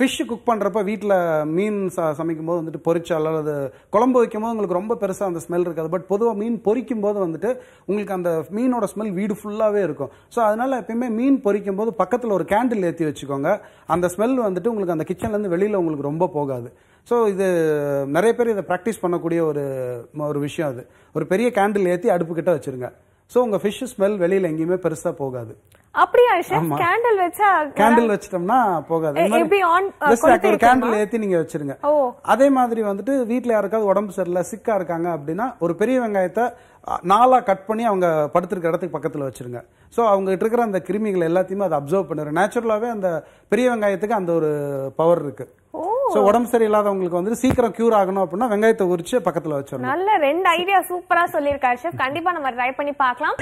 Fish cook பண்ணுறப்ப வீட்டில் மீன் ச- சமைக்கும் போது வந்துட்டு பொரிச்சாலோ அல்லது குழம்பு வைக்கும் போது உங்களுக்கு ரொம்ப பெருசாக அந்த ஸ்மெல் இருக்காது. பட் பொதுவாக மீன் பொரிக்கும் போது வந்துட்டு உங்களுக்கு அந்த மீனோட ஸ்மெல் வீடு ஃபுல்லாகவே இருக்கும். ஸோ அதனால எப்பயுமே மீன் பொரிக்கும் போது பக்கத்தில் ஒரு கேண்டில் ஏற்றி வச்சுக்கோங்க. அந்த ஸ்மெல் வந்துட்டு உங்களுக்கு அந்த கிச்சன்லேருந்து வெளியில் உங்களுக்கு ரொம்ப போகாது. ஸோ இது நிறைய பேர் இதை ப்ராக்டிஸ் பண்ணக்கூடிய ஒரு ஒரு விஷயம் அது. ஒரு பெரிய கேண்டில் ஏற்றி அடுப்புக்கிட்ட வச்சுருங்க வச்சிருங்க. ஸோ உங்க ஃபிஷ் ஸ்மெல் வெளியில எங்கேயுமே பெருசா போகாது. அப்படியா. கேண்டில் வச்சா கேண்டில் வச்சிட்டோம்னா போகாது. ஒரு? கேண்டில் ஏத்தி நீங்க வச்சிருங்க. அதே மாதிரி வந்துட்டு வீட்ல யாருக்காவது உடம்பு சரியில்லை சிக்கா இருக்காங்க அப்படின்னா ஒரு பெரிய வெங்காயத்தை நாலா கட் பண்ணி அவங்க படுத்திருக்க இடத்துக்கு பக்கத்துல வச்சிருங்க. சோ அவங்க கிட்ட இருக்கிற அந்த கிருமிகள் எல்லாத்தையுமே அதை அப்சர்வ் பண்ணிடும் நேச்சுரலாவே அந்த பெரிய வெங்காயத்துக்கு அந்த ஒரு பவர் இருக்கு. ஓ ஸோ உடம்பு சரியில்லாதவங்களுக்கு வந்து சீக்கிரம் கியூர் ஆகணும் அப்படின்னா வெங்காயத்தை உரிச்சு பக்கத்துல வச்சிடணும். நல்ல ரெண்டு ஐடியா சூப்பரா சொல்லியிருக்காரு ஷெஃப் கண்டிப்பா நம்ம ட்ரை பண்ணி பார்க்கலாம்.